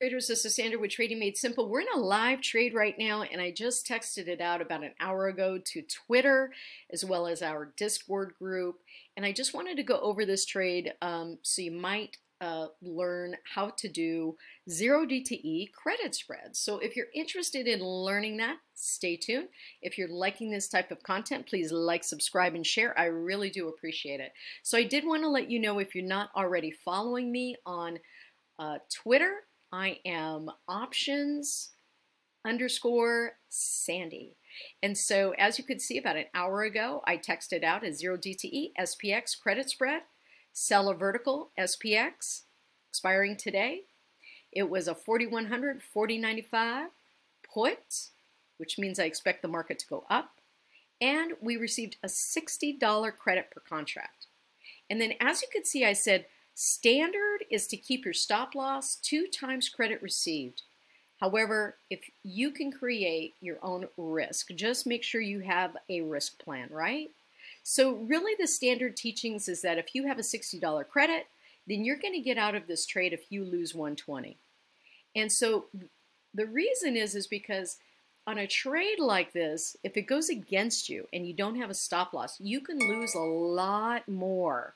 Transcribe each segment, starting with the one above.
Traders, this is Sandra with Trading Made Simple. We're in a live trade right now, and I just texted it out about an hour ago to Twitter as well as our Discord group. And I just wanted to go over this trade um, so you might uh, learn how to do zero DTE credit spreads. So if you're interested in learning that, stay tuned. If you're liking this type of content, please like, subscribe, and share. I really do appreciate it. So I did want to let you know if you're not already following me on uh, Twitter, I am options underscore Sandy. And so as you could see about an hour ago, I texted out a zero DTE SPX credit spread, sell a vertical SPX expiring today. It was a 4100 4095 put, which means I expect the market to go up. And we received a $60 credit per contract. And then as you could see, I said Standard is to keep your stop loss two times credit received. However, if you can create your own risk, just make sure you have a risk plan, right? So really the standard teachings is that if you have a $60 credit, then you're going to get out of this trade if you lose 120. And so the reason is is because on a trade like this, if it goes against you and you don't have a stop loss, you can lose a lot more,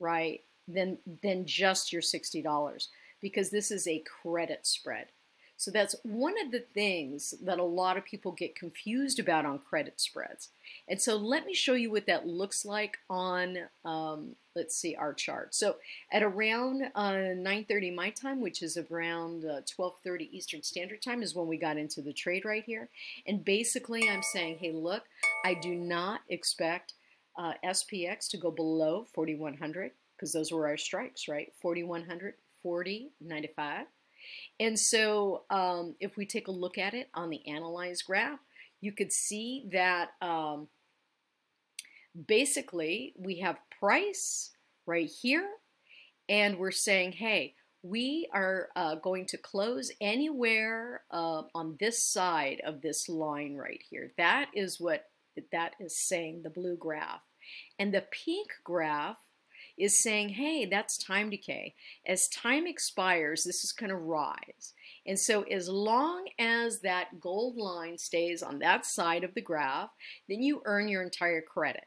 right? Than, than just your $60 because this is a credit spread. So that's one of the things that a lot of people get confused about on credit spreads. And so let me show you what that looks like on, um, let's see, our chart. So at around uh, 9.30 my time, which is around uh, 12.30 Eastern Standard Time is when we got into the trade right here. And basically I'm saying, hey, look, I do not expect uh, SPX to go below 4,100 because those were our strikes, right? 4,100, 40, 95. And so um, if we take a look at it on the analyze graph, you could see that um, basically we have price right here, and we're saying, hey, we are uh, going to close anywhere uh, on this side of this line right here. That is what that is saying, the blue graph. And the pink graph is saying, hey, that's time decay. As time expires, this is going to rise. And so as long as that gold line stays on that side of the graph, then you earn your entire credit.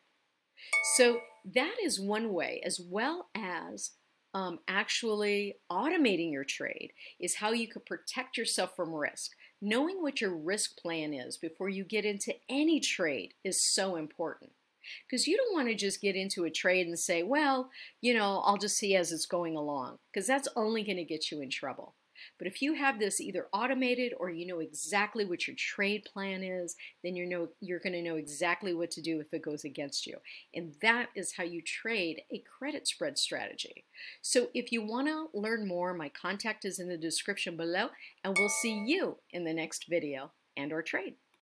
So that is one way, as well as um, actually automating your trade is how you could protect yourself from risk. Knowing what your risk plan is before you get into any trade is so important. Because you don't want to just get into a trade and say, well, you know, I'll just see as it's going along, because that's only going to get you in trouble. But if you have this either automated or you know exactly what your trade plan is, then you know you're going to know exactly what to do if it goes against you. And that is how you trade a credit spread strategy. So if you want to learn more, my contact is in the description below, and we'll see you in the next video and or trade.